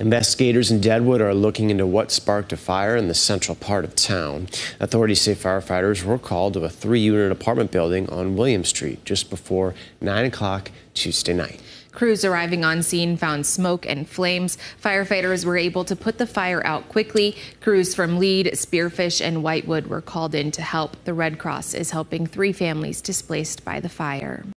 Investigators in Deadwood are looking into what sparked a fire in the central part of town. Authorities say firefighters were called to a three unit apartment building on William Street just before 9 o'clock Tuesday night. Crews arriving on scene found smoke and flames. Firefighters were able to put the fire out quickly. Crews from Lead, Spearfish, and Whitewood were called in to help. The Red Cross is helping three families displaced by the fire.